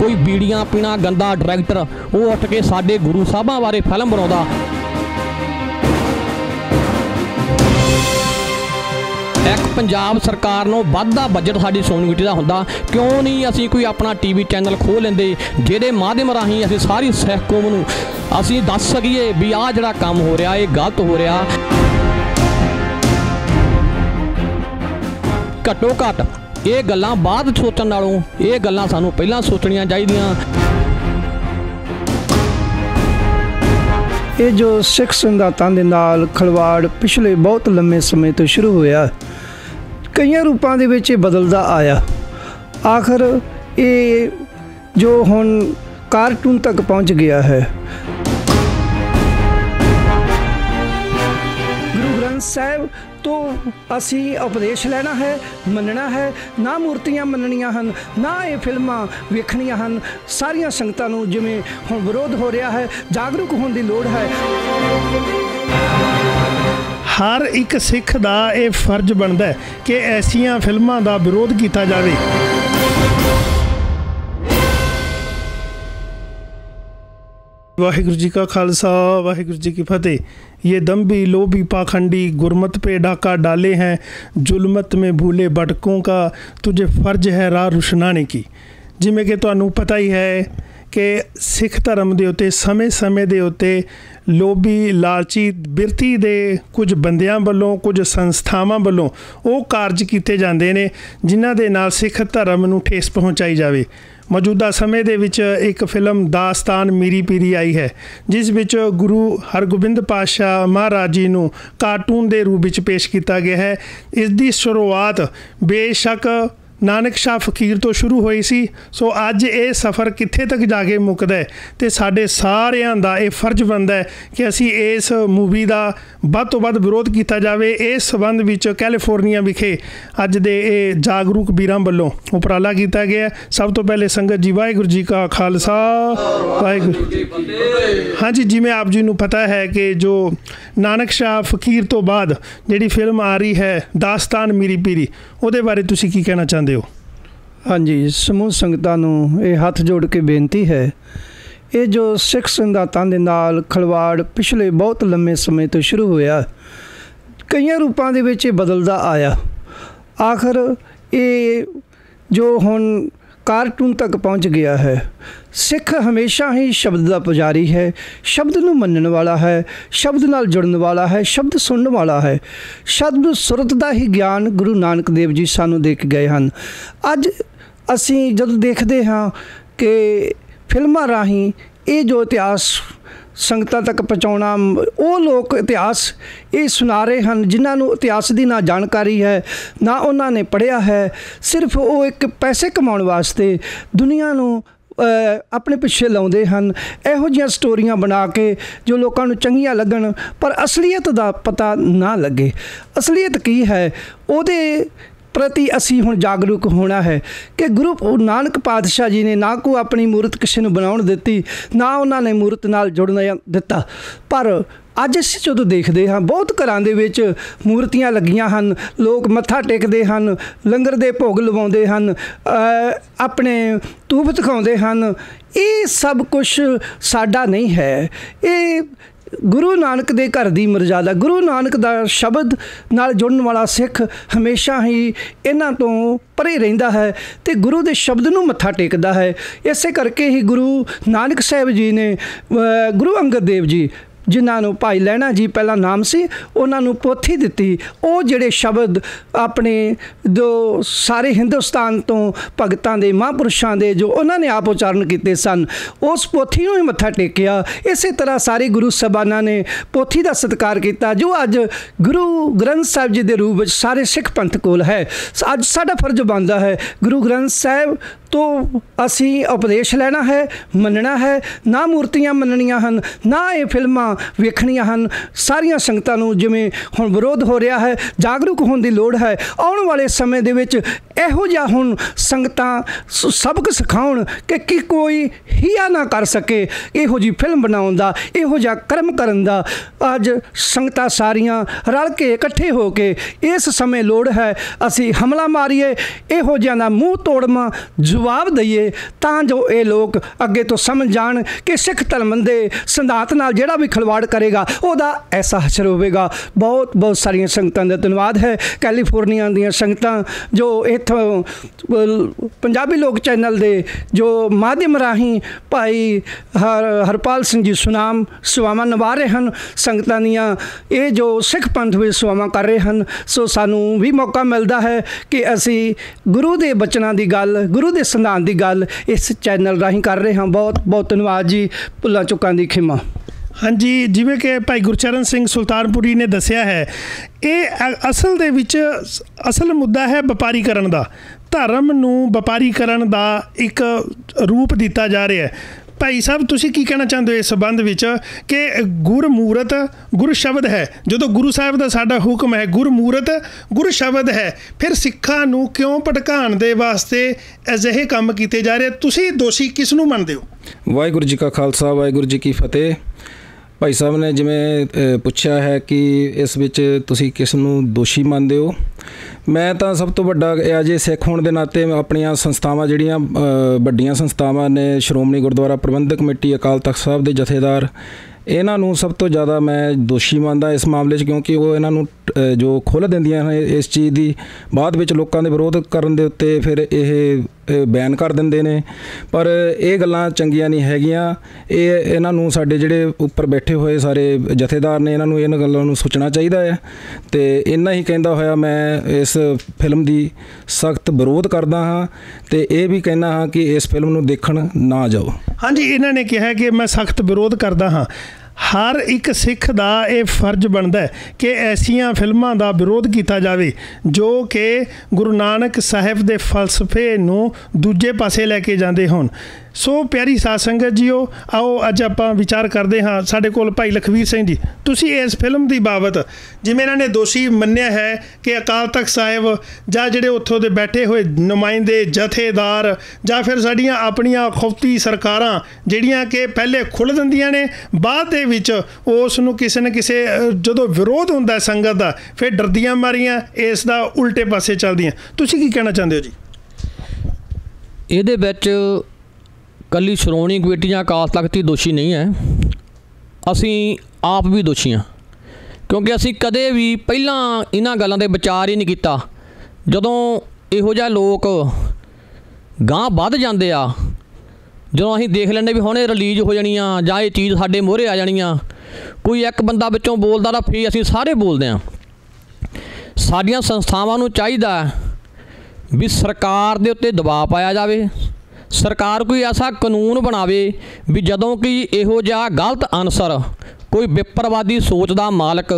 ਕੋਈ ਬੀੜੀਆਂ ਪੀਣਾ ਗੰਦਾ ਡਾਇਰੈਕਟਰ, ਉਹ ਉੱਠ ਕੇ ਸਾਡੇ ਗੁਰੂ ਸਾਹਿਬਾਂ ਬਾਰੇ ਫਿਲਮ ਬਣਾਉਂਦਾ। ਇੱਕ ਪੰਜਾਬ ਸਰਕਾਰ ਨੂੰ ਵੱਧਦਾ ਬਜਟ ਸਾਡੀ ਸੋਨੀ ਸੋਨਵਿਟੀ ਦਾ ਹੁੰਦਾ, ਕਿਉਂ ਨਹੀਂ ਅਸੀਂ ਕੋਈ ਆਪਣਾ ਟੀਵੀ ਚੈਨਲ ਖੋਲ ਲੈਂਦੇ ਜਿਹਦੇ ਮਾਧਿਅਮ ਰਾਹੀਂ ਅਸੀਂ ਸਾਰੀ ਸਿੱਖ ਕੌਮ ਨੂੰ ਅਸੀਂ ਦੱਸ ਸਕੀਏ ਵੀ ਆਹ ਜਿਹੜਾ ਕੰਮ ਹੋ ਰਿਹਾ, ਇਹ ਗਲਤ ਹੋ ਰਿਹਾ। ਘੱਟੋ ਘੱਟ ਇਹ ਗੱਲਾਂ ਬਾਅਦ ਸੋਚਣ ਨਾਲੋਂ, ਇਹ ਗੱਲਾਂ ਸਾਨੂੰ ਪਹਿਲਾਂ ਸੋਚਣੀਆਂ ਚਾਹੀਦੀਆਂ। ਇਹ ਜੋ ਸਿੱਖ ਸੰਗਤਾਂ ਦੇ ਨਾਲ ਖਲਵਾੜ ਪਿਛਲੇ ਬਹੁਤ ਲੰਮੇ ਸਮੇਂ ਤੋਂ ਸ਼ੁਰੂ ਹੋਇਆ, ਕਈਆਂ ਰੂਪਾਂ ਦੇ ਵਿੱਚ ਇਹ ਬਦਲਦਾ ਆਇਆ। ਆਖਰ ਇਹ ਜੋ ਹੁਣ ਕਾਰਟੂਨ ਤੱਕ ਪਹੁੰਚ ਗਿਆ ਹੈ। ਗੁਰੂ ਗ੍ਰੰਥ ਸਾਹਿਬ ਤੋਂ ਅਸੀਂ ਉਪਦੇਸ਼ ਲੈਣਾ ਹੈ, ਮੰਨਣਾ ਹੈ। ਨਾ ਮੂਰਤੀਆਂ ਮੰਨਣੀਆਂ ਹਨ, ਨਾ ਇਹ ਫਿਲਮਾਂ ਵੇਖਣੀਆਂ ਹਨ। ਸਾਰੀਆਂ ਸੰਗਤਾਂ ਨੂੰ ਜਿਵੇਂ ਹੁਣ ਵਿਰੋਧ ਹੋ ਰਿਹਾ ਹੈ, ਜਾਗਰੂਕ ਹੋਣ ਦੀ ਲੋੜ ਹੈ। ਹਰ ਇੱਕ ਸਿੱਖ ਦਾ ਇਹ ਫਰਜ਼ ਬਣਦਾ ਹੈ ਕਿ ਐਸੀਆਂ ਫਿਲਮਾਂ ਦਾ ਵਿਰੋਧ ਕੀਤਾ ਜਾਵੇ। ਵਾਹਿਗੁਰੂ ਜੀ ਕਾ ਖਾਲਸਾ ਵਾਹਿਗੁਰੂ ਜੀ ਕੀ ਫਤਿਹ ये दम्भी लोभी पाखंडी गुरमत पे डाका डाले हैं जुलमत में भूले भटकों का तुझे फर्ज है राह रुशनाने की ਜਿਵੇਂ ਕਿ ਤੁਹਾਨੂੰ ਪਤਾ ਹੀ ਹੈ ਕਿ ਸਿੱਖ ਧਰਮ ਦੇ ਉੱਤੇ ਸਮੇਂ-ਸਮੇਂ ਦੇ ਉੱਤੇ ਲੋਭੀ ਲਾਲਚੀ ਬਿਰਤੀ ਦੇ ਕੁਝ ਬੰਦਿਆਂ ਵੱਲੋਂ ਕੁਝ ਸੰਸਥਾਵਾਂ ਵੱਲੋਂ ਉਹ ਕਾਰਜ ਕੀਤੇ ਜਾਂਦੇ ਨੇ ਜਿਨ੍ਹਾਂ ਦੇ ਨਾਲ ਸਿੱਖ ਧਰਮ ਨੂੰ ਠੇਸ ਪਹੁੰਚਾਈ ਜਾਵੇ ਮੌਜੂਦਾ ਸਮੇਂ ਦੇ ਵਿੱਚ ਇੱਕ ਫਿਲਮ ਦਾਸਤਾਨ ਮੀਰੀ ਪੀਰੀ ਆਈ ਹੈ, ਜਿਸ ਵਿੱਚ ਗੁਰੂ ਹਰਗੋਬਿੰਦ ਪਾਤਸ਼ਾਹ ਮਹਾਰਾਜ ਜੀ ਨੂੰ ਕਾਰਟੂਨ ਦੇ ਰੂਪ ਵਿੱਚ ਪੇਸ਼ ਕੀਤਾ ਗਿਆ ਹੈ। ਇਸ ਦੀ ਸ਼ੁਰੂਆਤ ਬੇਸ਼ੱਕ ਨਾਨਕ ਸ਼ਾਹ ਫਕੀਰ ਤੋਂ ਸ਼ੁਰੂ ਹੋਈ ਸੀ। ਸੋ ਅੱਜ ਇਹ ਸਫ਼ਰ ਕਿੱਥੇ ਤੱਕ ਜਾ ਕੇ ਮੁੱਕਦਾ ਹੈ ਤੇ ਸਾਡੇ ਸਾਰਿਆਂ ਦਾ ਇਹ ਫਰਜ਼ ਬਣਦਾ ਹੈ ਕਿ ਅਸੀਂ ਇਸ ਮੂਵੀ ਦਾ ਵੱਧ ਤੋਂ ਵੱਧ ਵਿਰੋਧ ਕੀਤਾ ਜਾਵੇ, ਇਸ ਸਬੰਧ ਵਿੱਚ ਕੈਲੀਫੋਰਨੀਆ ਵਿਖੇ ਅੱਜ ਦੇ ਇਹ ਜਾਗਰੂਕ ਵੀਰਾਂ ਵੱਲੋਂ ਉਪਰਾਲਾ ਕੀਤਾ ਗਿਆ ਸਭ ਤੋਂ ਪਹਿਲੇ ਸੰਗਤ ਜੀ, ਵਾਹਿਗੁਰੂ ਜੀ ਕਾ ਖਾਲਸਾ। ਵਾਹਿਗੁਰੂ ਹਾਂਜੀ, ਜਿਵੇਂ ਆਪ ਜੀ ਨੂੰ ਪਤਾ ਹੈ ਕਿ ਜੋ ਨਾਨਕ ਸ਼ਾਹ ਫਕੀਰ ਤੋਂ ਬਾਅਦ ਜਿਹੜੀ ਫਿਲਮ ਆ ਰਹੀ ਹੈ, ਦਾਸਤਾਨ ਮੀਰੀ ਪੀਰੀ, ਉਹਦੇ ਬਾਰੇ ਤੁਸੀਂ ਕੀ ਕਹਿਣਾ ਚਾਹੁੰਦੇ ਹੋ ਹਾਂਜੀ, ਸਮੂਹ ਸੰਗਤਾਂ ਨੂੰ ਇਹ ਹੱਥ ਜੋੜ ਕੇ ਬੇਨਤੀ ਹੈ, ਇਹ ਜੋ ਸਿੱਖ ਸੰਗਤਾਂ ਦੇ ਨਾਲ ਖਲਵਾੜ ਪਿਛਲੇ ਬਹੁਤ ਲੰਮੇ ਸਮੇਂ ਤੋਂ ਸ਼ੁਰੂ ਹੋਇਆ, ਕਈਆਂ ਰੂਪਾਂ ਦੇ ਵਿੱਚ ਇਹ ਬਦਲਦਾ ਆਇਆ। ਆਖਰ ਇਹ ਜੋ ਹੁਣ ਕਾਰਟੂਨ ਤੱਕ ਪਹੁੰਚ ਗਿਆ ਹੈ। ਸਿੱਖ ਹਮੇਸ਼ਾ ਹੀ ਸ਼ਬਦ ਦਾ ਪੁਜਾਰੀ ਹੈ। ਸ਼ਬਦ ਨੂੰ ਮੰਨਣ ਵਾਲਾ ਹੈ, ਸ਼ਬਦ ਨਾਲ ਜੁੜਨ ਵਾਲਾ ਹੈ, ਸ਼ਬਦ ਸੁਣਨ ਵਾਲਾ ਹੈ। ਸ਼ਬਦ ਸੁਰਤ ਦਾ ਹੀ ਗਿਆਨ ਗੁਰੂ ਨਾਨਕ ਦੇਵ ਜੀ ਸਾਨੂੰ ਦੇ ਕੇ ਗਏ ਹਨ। ਅੱਜ ਅਸੀਂ ਜਦੋਂ ਦੇਖਦੇ ਹਾਂ ਕਿ ਫਿਲਮਾਂ ਰਾਹੀਂ ਇਹ ਜੋ ਇਤਿਹਾਸ ਸੰਗਤਾਂ ਤੱਕ ਪਹੁੰਚਾਉਣਾ ਉਹ ਲੋਕ ਇਤਿਹਾਸ ਇਹ ਸੁਣਾ ਰਹੇ ਹਨ, ਜਿਨ੍ਹਾਂ ਨੂੰ ਇਤਿਹਾਸ ਦੀ ਨਾ ਜਾਣਕਾਰੀ ਹੈ, ਨਾ ਉਹਨਾਂ ਨੇ ਪੜ੍ਹਿਆ ਹੈ। ਸਿਰਫ ਉਹ ਇੱਕ ਪੈਸੇ ਕਮਾਉਣ ਵਾਸਤੇ ਦੁਨੀਆ ਨੂੰ ਆਪਣੇ ਪਿੱਛੇ ਲਾਉਂਦੇ ਹਨ। ਇਹੋ ਜਿਹੀਆਂ ਸਟੋਰੀਆਂ ਬਣਾ ਕੇ ਜੋ ਲੋਕਾਂ ਨੂੰ ਚੰਗੀਆਂ ਲੱਗਣ, ਪਰ ਅਸਲੀਅਤ ਦਾ ਪਤਾ ਨਾ ਲੱਗੇ। ਅਸਲੀਅਤ ਕੀ ਹੈ? ਉਹਦੇ ਪ੍ਰਤੀ ਅਸੀਂ ਹੁਣ ਜਾਗਰੂਕ ਹੋਣਾ ਹੈ ਕਿ ਗੁਰੂ ਨਾਨਕ ਪਾਤਸ਼ਾਹ ਜੀ ਨੇ ਨਾ ਕੋ ਆਪਣੀ ਮੂਰਤ ਕਿਸੇ ਨੂੰ ਬਣਾਉਣ ਦਿੱਤੀ, ਨਾ ਉਹਨਾਂ ਨੇ ਮੂਰਤ ਨਾਲ ਜੁੜਨ ਦਿੱਤਾ। ਪਰ ਅੱਜ ਅਸੀਂ ਜਦੋਂ ਦੇਖਦੇ ਹਾਂ, ਬਹੁਤ ਘਰਾਂ ਦੇ ਵਿੱਚ ਮੂਰਤੀਆਂ ਲੱਗੀਆਂ ਹਨ, ਲੋਕ ਮੱਥਾ ਟੇਕਦੇ ਹਨ, ਲੰਗਰ ਦੇ ਭੋਗ ਲਵਾਉਂਦੇ ਹਨ ਆਪਣੇ ਤੂਫ ਦਿਖਾਉਂਦੇ ਹਨ, ਇਹ ਸਭ ਕੁਝ ਸਾਡਾ ਨਹੀਂ ਹੈ। ਇਹ ਗੁਰੂ ਨਾਨਕ ਦੇ ਘਰ ਦੀ ਮਰਜ਼ਾਦਾ, ਗੁਰੂ ਨਾਨਕ ਦਾ ਸ਼ਬਦ ਨਾਲ ਜੁੜਨ ਵਾਲਾ ਸਿੱਖ ਹਮੇਸ਼ਾ ਹੀ ਇਹਨਾਂ ਤੋਂ ਪਰੇ ਰਹਿੰਦਾ ਹੈ ਤੇ ਗੁਰੂ ਦੇ ਸ਼ਬਦ ਨੂੰ ਮੱਥਾ ਟੇਕਦਾ ਹੈ। ਇਸੇ ਕਰਕੇ ਹੀ ਗੁਰੂ ਨਾਨਕ ਸਾਹਿਬ ਜੀ ਨੇ ਗੁਰੂ ਅੰਗਦ ਦੇਵ ਜੀ ਜਿਨ੍ਹਾਂ ਨੂੰ ਭਾਈ ਲੈਣਾ ਜੀ ਪਹਿਲਾ ਨਾਮ ਸੀ, ਉਹਨਾਂ ਨੂੰ ਪੋਥੀ ਦਿੱਤੀ। ਉਹ ਜਿਹੜੇ ਸ਼ਬਦ ਆਪਣੇ ਜੋ ਸਾਰੇ ਹਿੰਦੁਸਤਾਨ ਤੋਂ ਭਗਤਾਂ ਦੇ ਮਹਾਂਪੁਰਸ਼ਾਂ ਦੇ ਜੋ ਉਹਨਾਂ ਨੇ ਆਪ ਉਚਾਰਨ ਕੀਤੇ ਸਨ, ਉਸ ਪੋਥੀ ਨੂੰ ਹੀ ਮੱਥਾ ਟੇਕਿਆ। ਇਸੇ ਤਰ੍ਹਾਂ ਸਾਰੇ ਗੁਰੂ ਸਬਾਨਾਂ ਨੇ ਪੋਥੀ ਦਾ ਸਤਿਕਾਰ ਕੀਤਾ, ਜੋ ਅੱਜ ਗੁਰੂ ਗ੍ਰੰਥ ਸਾਹਿਬ ਜੀ ਦੇ ਰੂਪ ਵਿੱਚ ਸਾਰੇ ਸਿੱਖ ਪੰਥ ਕੋਲ ਹੈ। ਅੱਜ ਸਾਡਾ ਫਰਜ਼ ਬਣਦਾ ਹੈ, ਗੁਰੂ ਗ੍ਰੰਥ ਸਾਹਿਬ ਤੋਂ ਅਸੀਂ ਉਪਦੇਸ਼ ਲੈਣਾ ਹੈ, ਮੰਨਣਾ ਹੈ। ਨਾ ਮੂਰਤੀਆਂ ਮੰਨਣੀਆਂ ਹਨ, ਨਾ ਇਹ ਫਿਲਮਾਂ ਵੇਖਣੀਆਂ ਹਨ। ਸਾਰੀਆਂ ਸੰਗਤਾਂ ਨੂੰ ਜਿਵੇਂ ਹੁਣ ਵਿਰੋਧ ਹੋ ਰਿਹਾ ਹੈ, ਜਾਗਰੂਕ ਹੋਣ ਦੀ ਲੋੜ ਹੈ, ਆਉਣ ਵਾਲੇ ਸਮੇਂ ਦੇ ਵਿੱਚ ਇਹੋ ਜਿਹਾ ਹੁਣ ਸੰਗਤਾਂ ਸ- ਸਬਕ ਸਿਖਾਉਣ ਕਿ ਕੀ ਕੋਈ ਹੀਆ ਨਾ ਕਰ ਸਕੇ। ਇਹੋ ਜੀ ਫਿਲਮ ਬਣਾਉਣ ਦਾ, ਇਹੋ ਜਿਹਾ ਕਰਮ ਕਰਨ ਦਾ। ਅੱਜ ਸੰਗਤਾਂ ਸਾਰੀਆਂ ਰਲ ਕੇ ਇਕੱਠੇ ਹੋ ਕੇ ਇਸ ਸਮੇਂ ਲੋੜ ਹੈ, ਅਸੀਂ ਹਮਲਾ ਮਾਰੀਏ, ਇਹੋ ਜਿਹਾ ਦਾ ਮੂੰਹ ਤੋੜਮਾ ਜਵਾਬ ਦਈਏ, ਤਾਂ ਜੋ ਇਹ ਲੋਕ ਅੱਗੇ ਤੋਂ ਸਮਝ ਜਾਣ ਕਿ ਸਿੱਖ ਧਰਮ ਦੇ ਸਿਧਾਂਤ ਨਾਲ ਜਿਹੜਾ ਵੀ ਖਲਵਾ ਖਿਲਵਾੜ ਕਰੇਗਾ, ਉਹਦਾ ਐਸਾ ਹਸ਼ਰ ਹੋਵੇਗਾ। ਬਹੁਤ ਬਹੁਤ ਸਾਰੀਆਂ ਸੰਗਤਾਂ ਦਾ ਧੰਨਵਾਦ ਹੈ। ਕੈਲੀਫੋਰਨੀਆ ਦੀਆਂ ਸੰਗਤਾਂ ਜੋ ਇੱਥੋਂ ਪੰਜਾਬੀ ਲੋਕ ਚੈਨਲ ਦੇ ਜੋ ਮਾਧਿਅਮ ਰਾਹੀਂ ਭਾਈ ਹਰ, ਹਰਪਾਲ ਸਿੰਘ ਜੀ ਸੁਨਾਮ ਸੇਵਾਵਾਂ ਨਿਭਾ ਰਹੇ ਹਨ, ਸੰਗਤਾਂ ਦੀਆਂ ਇਹ ਜੋ ਸਿੱਖ ਪੰਥ ਵਿੱਚ ਸੇਵਾਵਾਂ ਕਰ ਰਹੇ ਹਨ, ਸੋ ਸਾਨੂੰ ਵੀ ਮੌਕਾ ਮਿਲਦਾ ਹੈ ਕਿ ਅਸੀਂ ਗੁਰੂ ਦੇ ਬਚਨਾਂ ਦੀ ਗੱਲ, ਗੁਰੂ ਦੇ ਸੰਧਾਨ ਦੀ ਗੱਲ ਇਸ ਚੈਨਲ ਰਾਹੀਂ ਕਰ ਰਹੇ ਹਾਂ। ਬਹੁਤ ਬਹੁਤ ਧੰਨਵਾਦ ਜੀ। ਭੁੱਲਾਂ ਚੁੱਕਾਂ ਦੀ ਖਿਮਾ। ਹਾਂਜੀ, ਜਿਵੇਂ ਕਿ ਭਾਈ ਗੁਰਚਰਨ ਸਿੰਘ ਸੁਲਤਾਨਪੁਰੀ ਨੇ ਦੱਸਿਆ ਹੈ, ਇਹ ਅਸਲ ਦੇ ਵਿੱਚ ਅਸਲ ਮੁੱਦਾ ਹੈ ਵਪਾਰੀਕਰਨ ਦਾ। ਧਰਮ ਨੂੰ ਵਪਾਰੀਕਰਨ ਦਾ ਇੱਕ ਰੂਪ ਦਿੱਤਾ ਜਾ ਰਿਹਾ ਹੈ। ਭਾਈ ਸਾਹਿਬ, ਤੁਸੀਂ ਕੀ ਕਹਿਣਾ ਚਾਹੁੰਦੇ ਹੋ ਇਸ ਸੰਬੰਧ ਵਿੱਚ ਕਿ ਗੁਰਮੂਰਤ ਗੁਰ ਸ਼ਬਦ ਹੈ? ਜਦੋਂ ਗੁਰੂ ਸਾਹਿਬ ਦਾ ਸਾਡਾ ਹੁਕਮ ਹੈ, ਗੁਰਮੂਰਤ ਗੁਰ ਸ਼ਬਦ ਹੈ, ਫਿਰ ਸਿੱਖਾਂ ਨੂੰ ਕਿਉਂ ਭਟਕਾਉਣ ਦੇ ਵਾਸਤੇ ਅਜਿਹੇ ਕੰਮ ਕੀਤੇ ਜਾ ਰਹੇ? ਤੁਸੀਂ ਦੋਸ਼ੀ ਕਿਸ ਨੂੰ ਮੰਨਦੇ ਹੋ? ਵਾਹਿਗੁਰੂ ਜੀ ਕਾ ਖਾਲਸਾ, ਵਾਹਿਗੁਰੂ ਜੀ ਕੀ ਫਤਿਹ। ਭਾਈ ਸਾਹਿਬ ਨੇ ਜਿਵੇਂ ਪੁੱਛਿਆ ਹੈ ਕਿ ਇਸ ਵਿੱਚ ਤੁਸੀਂ ਕਿਸ ਨੂੰ ਦੋਸ਼ੀ ਮੰਨਦੇ ਹੋ। ਮੈਂ ਤਾਂ ਸਭ ਤੋਂ ਵੱਡਾ ਅਜੇ ਸਿੱਖ ਹੋਣ ਦੇ ਨਾਤੇ ਆਪਣੀਆਂ ਸੰਸਥਾਵਾਂ ਜਿਹੜੀਆਂ ਵੱਡੀਆਂ ਸੰਸਥਾਵਾਂ ਨੇ, ਸ਼੍ਰੋਮਣੀ ਗੁਰਦੁਆਰਾ ਪ੍ਰਬੰਧਕ ਕਮੇਟੀ, ਅਕਾਲ ਤਖਤ ਸਾਹਿਬ ਦੇ ਜਥੇਦਾਰ, ਇਹਨਾਂ ਨੂੰ ਸਭ ਤੋਂ ਜ਼ਿਆਦਾ ਮੈਂ ਦੋਸ਼ੀ ਮੰਨਦਾ ਇਸ ਮਾਮਲੇ 'ਚ ਕਿਉਂਕਿ ਉਹ ਇਹਨਾਂ ਨੂੰ ਜੋ ਖੁੱਲ੍ਹ ਦਿੰਦੀਆਂ ਹਨ ਇਸ ਚੀਜ਼ ਦੀ, ਬਾਅਦ ਵਿੱਚ ਲੋਕਾਂ ਦੇ ਵਿਰੋਧ ਕਰਨ ਦੇ ਉੱਤੇ ਫਿਰ ਇਹ ਬੈਨ ਕਰ ਦਿੰਦੇ ਨੇ। ਪਰ ਇਹ ਗੱਲਾਂ ਚੰਗੀਆਂ ਨਹੀਂ ਹੈਗੀਆਂ। ਇਹ ਇਹਨਾਂ ਨੂੰ ਸਾਡੇ ਜਿਹੜੇ ਉੱਪਰ ਬੈਠੇ ਹੋਏ ਸਾਰੇ ਜਥੇਦਾਰ ਨੇ, ਇਹਨਾਂ ਨੂੰ ਇਹਨਾਂ ਗੱਲਾਂ ਨੂੰ ਸੋਚਣਾ ਚਾਹੀਦਾ ਹੈ। ਤੇ ਇੰਨਾ ਹੀ ਕਹਿੰਦਾ ਹੋਇਆ ਮੈਂ ਇਸ ਫਿਲਮ ਦੀ ਸਖਤ ਵਿਰੋਧ ਕਰਦਾ ਹਾਂ ਤੇ ਇਹ ਵੀ ਕਹਿੰਦਾ ਹਾਂ ਕਿ ਇਸ ਫਿਲਮ ਨੂੰ ਦੇਖਣ ਨਾ ਜਾਓ। ਹਾਂਜੀ, ਇਹਨਾਂ ਨੇ ਕਿਹਾ ਕਿ ਮੈਂ ਸਖਤ ਵਿਰੋਧ ਕਰਦਾ ਹਾਂ। ਹਰ ਇੱਕ ਸਿੱਖ ਦਾ ਇਹ ਫਰਜ਼ ਬਣਦਾ ਹੈ ਕਿ ਐਸੀਆਂ ਫਿਲਮਾਂ ਦਾ ਵਿਰੋਧ ਕੀਤਾ ਜਾਵੇ, ਜੋ ਕਿ ਗੁਰੂ ਨਾਨਕ ਸਾਹਿਬ ਦੇ ਫਲਸਫੇ ਨੂੰ ਦੂਜੇ ਪਾਸੇ ਲੈ ਕੇ ਜਾਂਦੇ ਹੋਣ। ਸੋ ਪਿਆਰੀ ਸਾਧ ਸੰਗਤ ਜੀਓ, ਆਓ ਅੱਜ ਆਪਾਂ ਵਿਚਾਰ ਕਰਦੇ ਹਾਂ ਸਾਡੇ ਕੋਲ ਭਾਈ ਲਖਵੀਰ ਸਿੰਘ ਜੀ। ਤੁਸੀਂ ਇਸ ਫਿਲਮ ਦੀ ਬਾਬਤ ਜਿਵੇਂ ਇਹਨਾਂ ਨੇ ਦੋਸ਼ੀ ਮੰਨਿਆ ਹੈ ਕਿ ਅਕਾਲ ਤਖਤ ਸਾਹਿਬ ਜਾਂ ਜਿਹੜੇ ਉੱਥੋਂ ਦੇ ਬੈਠੇ ਹੋਏ ਨੁਮਾਇੰਦੇ, ਜਥੇਦਾਰ ਜਾਂ ਫਿਰ ਸਾਡੀਆਂ ਆਪਣੀਆਂ ਖੁਫਤੀ ਸਰਕਾਰਾਂ ਜਿਹੜੀਆਂ ਕਿ ਪਹਿਲੇ ਖੁੱਲ੍ਹ ਦਿੰਦੀਆਂ ਨੇ, ਬਾਅਦ ਦੇ ਵਿੱਚ ਉਸ ਨੂੰ ਕਿਸੇ ਨਾ ਕਿਸੇ ਜਦੋਂ ਵਿਰੋਧ ਹੁੰਦਾ ਸੰਗਤ ਦਾ, ਫਿਰ ਡਰਦੀਆਂ ਮਾਰੀਆਂ, ਇਸ ਦਾ ਉਲਟੇ ਪਾਸੇ ਚੱਲਦੀਆਂ। ਤੁਸੀਂ ਕੀ ਕਹਿਣਾ ਚਾਹੁੰਦੇ ਹੋ ਜੀ? ਇਹਦੇ ਵਿੱਚ ਕੱਲੀ ਸ਼੍ਰੋਮਣੀ ਕਮੇਟੀ ਜਾਂ ਅਕਾਲ ਤਖਤ ਹੀ ਦੋਸ਼ੀ ਨਹੀਂ ਹੈ। ਅਸੀਂ ਆਪ ਵੀ ਦੋਸ਼ੀ ਹਾਂ। ਕਿਉਂਕਿ ਅਸੀਂ ਕਦੇ ਵੀ ਪਹਿਲਾਂ ਇਹਨਾਂ ਗੱਲਾਂ ਦੇ ਵਿਚਾਰ ਹੀ ਨਹੀਂ ਕੀਤਾ। ਜਦੋਂ ਇਹੋ ਜਿਹਾ ਲੋਕ ਗਾਂ ਵੱਧ ਜਾਂਦੇ ਆ, ਜਦੋਂ ਅਸੀਂ ਦੇਖ ਲੈਂਦੇ ਵੀ ਹੁਣ ਇਹ ਰਿਲੀਜ਼ ਹੋ ਜਾਣੀ ਆ ਜਾਂ ਇਹ ਚੀਜ਼ ਸਾਡੇ ਮੋਹਰੇ ਆ ਜਾਣੀ ਆ, ਕੋਈ ਇੱਕ ਬੰਦਾ ਵਿੱਚੋਂ ਬੋਲਦਾ ਤਾਂ ਫੇਰ ਅਸੀਂ ਸਾਰੇ ਬੋਲਦੇ ਹਾਂ। ਸਾਡੀਆਂ ਸੰਸਥਾਵਾਂ ਨੂੰ ਚਾਹੀਦਾ ਵੀ ਸਰਕਾਰ ਦੇ ਉੱਤੇ ਦਬਾਅ ਪਾਇਆ ਜਾਵੇ। ਸਰਕਾਰ ਕੋਈ ਐਸਾ ਕਾਨੂੰਨ ਬਣਾਵੇ ਵੀ ਜਦੋਂ ਕਿ ਇਹੋ ਜਿਹਾ ਗਲਤ ਅਨਸਰ ਕੋਈ ਵਿਪਰਵਾਦੀ ਸੋਚ ਦਾ ਮਾਲਕ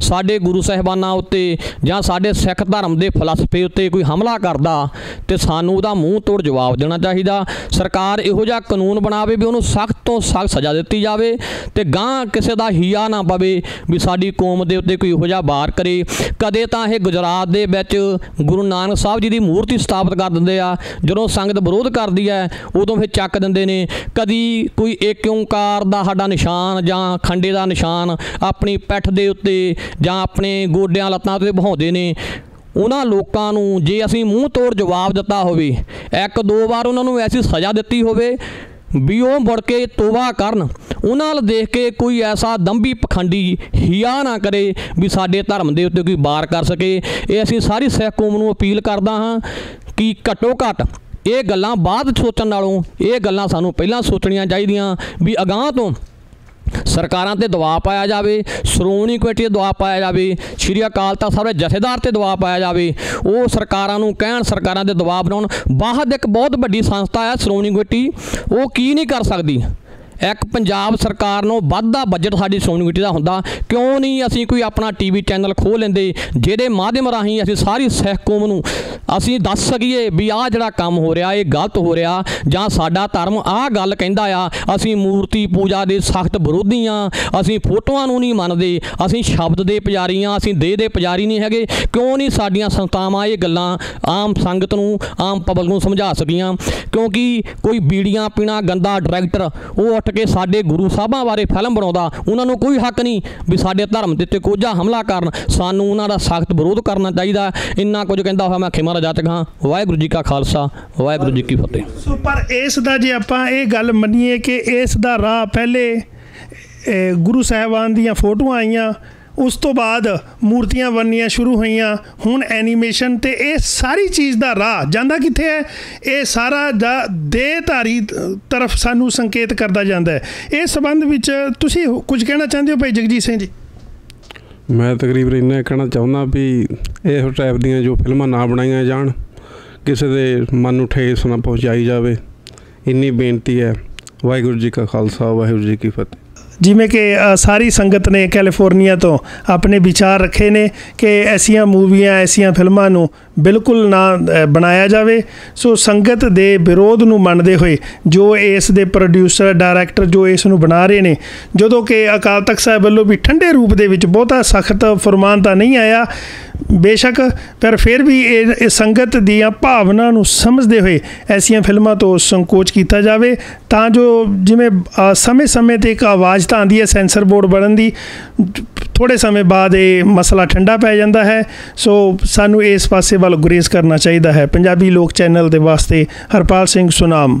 ਸਾਡੇ ਗੁਰੂ ਸਾਹਿਬਾਨਾਂ ਉੱਤੇ ਜਾਂ ਸਾਡੇ ਸਿੱਖ ਧਰਮ ਦੇ ਫਲਸਫੇ ਉੱਤੇ ਕੋਈ ਹਮਲਾ ਕਰਦਾ ਤੇ ਸਾਨੂੰ ਉਹਦਾ ਮੂੰਹ ਤੋੜ ਜਵਾਬ ਦੇਣਾ ਚਾਹੀਦਾ। ਸਰਕਾਰ ਇਹੋ ਜਿਹਾ ਕਾਨੂੰਨ ਬਣਾਵੇ ਵੀ ਉਹਨੂੰ ਸਖਤ ਤੋਂ ਸਖਤ ਸਜ਼ਾ ਦਿੱਤੀ ਜਾਵੇ ਤੇ ਗਾਂ ਕਿਸੇ ਦਾ ਹੀਆ ਨਾ ਪਵੇ ਵੀ ਸਾਡੀ ਕੌਮ ਦੇ ਉੱਤੇ ਕੋਈ ਇਹੋ ਜਿਹਾ ਵਾਰ ਕਰੇ। ਕਦੇ ਤਾਂ ਇਹ ਗੁਜਰਾਤ ਦੇ ਵਿੱਚ ਗੁਰੂ ਨਾਨਕ ਸਾਹਿਬ ਜੀ ਦੀ ਮੂਰਤੀ ਸਥਾਪਿਤ ਕਰ ਦਿੰਦੇ ਆ, ਜਦੋਂ ਸੰਗਤ ਵਿਰੋਧ ਕਰਦੀ ਹੈ, ਉਦੋਂ ਫਿਰ ਚੱਕ ਦਿੰਦੇ ਨੇ। ਕਦੀ ਕੋਈ ਏਕ ਓੰਕਾਰ ਦਾ ਸਾਡਾ ਨਿਸ਼ਾਨ ਜਾਂ ਖੰਡੇ ਦਾ ਨਿਸ਼ਾਨ ਆਪਣੀ ਪਿੱਠ ਦੇ ਉੱਤੇ ਜਾਂ ਆਪਣੇ ਗੋਡਿਆਂ ਲੱਤਾਂ ਤੇ ਬਹਾਉਂਦੇ ਨੇ। ਉਹਨਾਂ ਲੋਕਾਂ ਨੂੰ ਜੇ ਅਸੀਂ ਮੂੰਹ ਤੋੜ ਜਵਾਬ ਦਿੱਤਾ ਹੋਵੇ, ਇੱਕ ਦੋ ਵਾਰ ਉਹਨਾਂ ਨੂੰ ਐਸੀ ਸਜ਼ਾ ਦਿੱਤੀ ਹੋਵੇ ਵੀ ਉਹ ਮੁੜ ਕੇ ਤੋਬਾ ਕਰਨ, ਉਹਨਾਂ ਨਾਲ ਦੇਖ ਕੇ ਕੋਈ ਐਸਾ ਦੰਭੀ ਪਖੰਡੀ ਹਿਆ ਨਾ ਕਰੇ ਵੀ ਸਾਡੇ ਧਰਮ ਦੇ ਉੱਤੇ ਕੋਈ ਵਾਰ ਕਰ ਸਕੇ। ਇਹ ਅਸੀਂ ਸਾਰੀ ਸਿੱਖ ਕੌਮ ਨੂੰ ਅਪੀਲ ਕਰਦਾ ਹਾਂ ਕਿ ਘੱਟੋ ਘੱਟ ਇਹ ਗੱਲਾਂ ਬਾਅਦ ਸੋਚਣ ਨਾਲੋਂ, ਇਹ ਗੱਲਾਂ ਸਾਨੂੰ ਪਹਿਲਾਂ ਸੋਚਣੀਆਂ ਚਾਹੀਦੀਆਂ ਵੀ ਅਗਾਂਹ ਤੋਂ ਸਰਕਾਰਾਂ ਤੇ ਦਬਾਅ ਪਾਇਆ ਜਾਵੇ, ਸ਼੍ਰੋਮਣੀ ਕਮੇਟੀ ਤੇ ਦਬਾਅ ਪਾਇਆ ਜਾਵੇ, ਸ਼੍ਰੀ ਅਕਾਲ ਤਖਤ ਸਾਹਿਬ ਦੇ ਜਥੇਦਾਰ ਤੇ ਦਬਾਅ ਪਾਇਆ ਜਾਵੇ, ਉਹ ਸਰਕਾਰਾਂ ਨੂੰ ਕਹਿਣ ਸਰਕਾਰਾਂ ਤੇ ਦਬਾਅ ਬਣਾਉਣ। ਬਾਹਰ ਇੱਕ ਬਹੁਤ ਵੱਡੀ ਸੰਸਥਾ ਹੈ ਸ਼੍ਰੋਮਣੀ ਕਮੇਟੀ, ਉਹ ਕੀ ਨਹੀਂ ਕਰ ਸਕਦੀ? ਇੱਕ ਪੰਜਾਬ ਸਰਕਾਰ ਨੂੰ ਵੱਧਦਾ ਬਜਟ ਸਾਡੀ ਸੋਨ ਕਮੇਟੀ ਦਾ ਹੁੰਦਾ। ਕਿਉਂ ਨਹੀਂ ਅਸੀਂ ਕੋਈ ਆਪਣਾ ਟੀਵੀ ਚੈਨਲ ਖੋਲ ਲੈਂਦੇ ਜਿਹਦੇ ਮਾਧਿਅਮ ਰਾਹੀਂ ਅਸੀਂ ਸਾਰੀ ਸਿੱਖ ਕੌਮ ਨੂੰ ਅਸੀਂ ਦੱਸ ਸਕੀਏ ਵੀ ਆਹ ਜਿਹੜਾ ਕੰਮ ਹੋ ਰਿਹਾ, ਇਹ ਗਲਤ ਹੋ ਰਿਹਾ ਜਾਂ ਸਾਡਾ ਧਰਮ ਆਹ ਗੱਲ ਕਹਿੰਦਾ ਆ, ਅਸੀਂ ਮੂਰਤੀ ਪੂਜਾ ਦੇ ਸਖਤ ਵਿਰੋਧੀ ਆ, ਅਸੀਂ ਫੋਟੋਆਂ ਨੂੰ ਨਹੀਂ ਮੰਨਦੇ, ਅਸੀਂ ਸ਼ਬਦ ਦੇ ਪੁਜਾਰੀ ਆ, ਅਸੀਂ ਦੇਹ ਦੇ ਪੁਜਾਰੀ ਨਹੀਂ ਹੈਗੇ। ਕਿਉਂ ਨਹੀਂ ਸਾਡੀਆਂ ਸੰਸਥਾਵਾਂ ਇਹ ਗੱਲਾਂ ਆਮ ਸੰਗਤ ਨੂੰ, ਆਮ ਪਬਲਿਕ ਨੂੰ ਸਮਝਾ ਸਕੀਆਂ? ਕਿਉਂਕਿ ਕੋਈ ਬੀੜੀਆਂ ਪੀਣਾ ਗੰਦਾ ਡਾਇਰੈਕਟਰ ਉਹ ਉੱਠ ਕੇ ਸਾਡੇ ਗੁਰੂ ਸਾਹਿਬਾਂ ਬਾਰੇ ਫਿਲਮ ਬਣਾਉਂਦਾ, ਉਹਨਾਂ ਨੂੰ ਕੋਈ ਹੱਕ ਨਹੀਂ ਵੀ ਸਾਡੇ ਧਰਮ ਦੇ ਉੱਤੇ ਕੋਝਾ ਹਮਲਾ ਕਰਨ। ਸਾਨੂੰ ਉਹਨਾਂ ਦਾ ਸਖਤ ਵਿਰੋਧ ਕਰਨਾ ਚਾਹੀਦਾ। ਇੰਨਾ ਕੁਝ ਕਹਿੰਦਾ ਹੋਇਆ ਮੈਂ ਖਿਮਾ ਜਾਤਕ ਹਾਂ। ਵਾਹਿਗੁਰੂ ਜੀ ਕਾ ਖਾਲਸਾ, ਵਾਹਿਗੁਰੂ ਜੀ ਕੀ ਫਤਿਹ। ਸੋ ਪਰ ਇਸ ਦਾ ਜੇ ਆਪਾਂ ਇਹ ਗੱਲ ਮੰਨੀਏ ਕਿ ਇਸ ਦਾ ਰਾਹ ਪਹਿਲੇ ਗੁਰੂ ਸਾਹਿਬਾਨ ਦੀਆਂ ਫੋਟੋਆਂ ਆਈਆਂ ਉਸ ਤੋਂ ਬਾਅਦ ਮੂਰਤੀਆਂ ਬਣਨੀਆਂ ਸ਼ੁਰੂ ਹੋਈਆਂ। ਹੁਣ ਐਨੀਮੇਸ਼ਨ ਤੇ ਇਹ ਸਾਰੀ ਚੀਜ਼ ਦਾ ਰਾਹ ਜਾਂਦਾ ਕਿੱਥੇ ਹੈ? ਇਹ ਸਾਰਾ ਦਾ ਦੇਹਧਾਰੀ ਤਰਫ ਸਾਨੂੰ ਸੰਕੇਤ ਕਰਦਾ ਜਾਂਦਾ ਹੈ। ਇਸ ਸੰਬੰਧ ਵਿੱਚ ਤੁਸੀਂ ਕੁਝ ਕਹਿਣਾ ਚਾਹੁੰਦੇ ਹੋ ਭਾਈ ਜਗਜੀਤ ਸਿੰਘ ਜੀ? ਮੈਂ ਤਕਰੀਬਨ ਇੰਨਾ ਕਹਿਣਾ ਚਾਹੁੰਦਾ ਵੀ ਇਹੋ ਟਾਈਪ ਦੀਆਂ ਜੋ ਫਿਲਮਾਂ ਨਾ ਬਣਾਈਆਂ ਜਾਣ, ਕਿਸੇ ਦੇ ਮਨ ਨੂੰ ਠੇਸ ਨਾ ਪਹੁੰਚਾਈ ਜਾਵੇ। ਇੰਨੀ ਬੇਨਤੀ ਹੈ। ਵਾਹਿਗੁਰੂ ਜੀ ਕਾ ਖਾਲਸਾ, ਵਾਹਿਗੁਰੂ ਜੀ ਕੀ ਫਤਿਹ। ਜਿਵੇਂ ਕਿ ਸਾਰੀ ਸੰਗਤ ਨੇ ਕੈਲੀਫੋਰਨੀਆ ਤੋਂ ਆਪਣੇ ਵਿਚਾਰ ਰੱਖੇ ਨੇ ਕਿ ਐਸੀਆਂ ਮੂਵੀਆਂ, ਐਸੀਆਂ ਫਿਲਮਾਂ ਨੂੰ ਬਿਲਕੁਲ ਨਾ ਬਣਾਇਆ ਜਾਵੇ। ਸੋ ਸੰਗਤ ਦੇ ਵਿਰੋਧ ਨੂੰ ਮੰਨਦੇ ਹੋਏ ਜੋ ਇਸ ਦੇ ਪ੍ਰੋਡਿਊਸਰ, ਡਾਇਰੈਕਟਰ ਜੋ ਇਸ ਨੂੰ ਬਣਾ ਰਹੇ ਨੇ, ਜਦੋਂ ਕਿ ਅਕਾਲ ਤਖਤ ਸਾਹਿਬ ਵੱਲੋਂ ਵੀ ਠੰਡੇ ਰੂਪ ਦੇ ਵਿੱਚ ਬਹੁਤਾ ਸਖਤ ਫਰਮਾਨ ਤਾਂ ਨਹੀਂ ਆਇਆ ਬੇਸ਼ੱਕ, ਪਰ ਫਿਰ ਵੀ ਇਹ ਸੰਗਤ ਦੀਆਂ ਭਾਵਨਾ ਨੂੰ ਸਮਝਦੇ ਹੋਏ ਐਸੀਆਂ ਫਿਲਮਾਂ ਤੋਂ ਸੰਕੋਚ ਕੀਤਾ ਜਾਵੇ, ਤਾਂ ਜੋ ਜਿਵੇਂ ਸਮੇਂ-ਸਮੇਂ ਤੇ ਇੱਕ ਆਵਾਜ਼ ਤਾਂ ਆਉਂਦੀ ਹੈ, ਸੈਂਸਰ ਬੋਰਡ ਬਣਨ ਦੀ ਥੋੜੇ ਸਮੇਂ ਬਾਅਦ ਇਹ ਮਸਲਾ ਠੰਡਾ ਪੈ ਜਾਂਦਾ ਹੈ। ਸੋ ਸਾਨੂੰ ਇਸ ਪਾਸੇ ਵੱਲ ਗੁਰੇਜ਼ ਕਰਨਾ ਚਾਹੀਦਾ ਹੈ। ਪੰਜਾਬੀ ਲੋਕ ਚੈਨਲ ਦੇ ਵਾਸਤੇ ਹਰਪਾਲ ਸਿੰਘ ਸੁਨਾਮ।